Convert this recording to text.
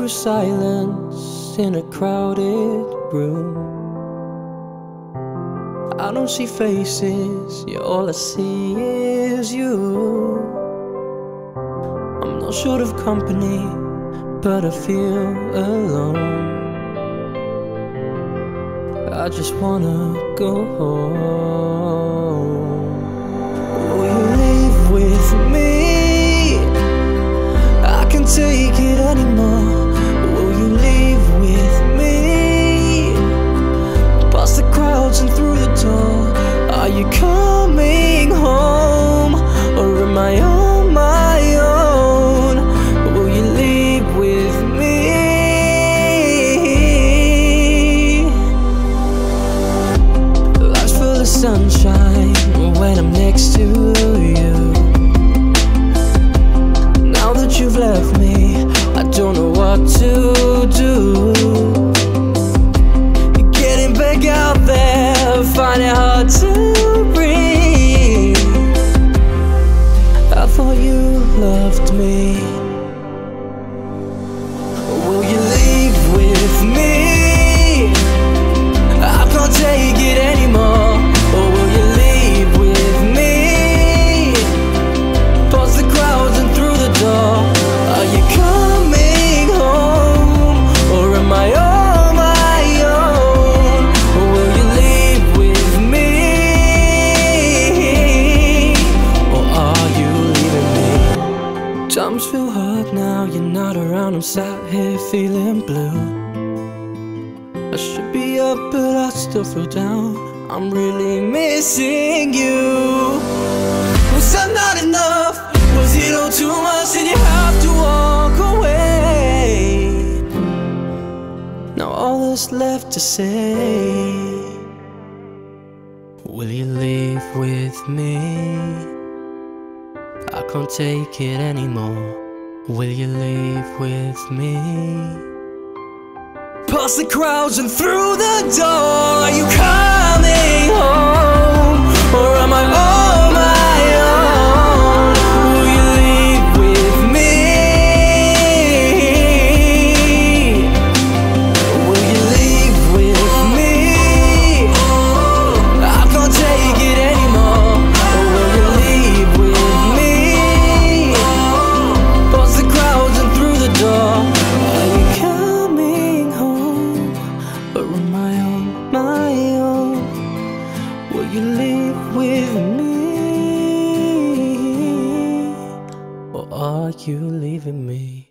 through silence in a crowded room. I don't see faces, yeah, all I see is you. I'm not short of company, but I feel alone. I just wanna go home. Will you leave with me? Take it anymore. Find it hard to breathe. I thought you loved me. Times feel hard now, you're not around. I'm sat here feeling blue. I should be up, but I still feel down. I'm really missing you. Was that not enough? Was it all too much? Did you have to walk away? Now all that's left to say. Will you leave with me? I can't take it anymore. Will you leave with me? Past the crowds and through the door. You leave with me? Or are you leaving me?